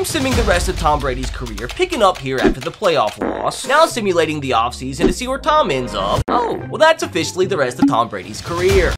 I'm simming the rest of Tom Brady's career, picking up here after the playoff loss, now simulating the offseason to see where Tom ends up. Oh, well that's officially the rest of Tom Brady's career.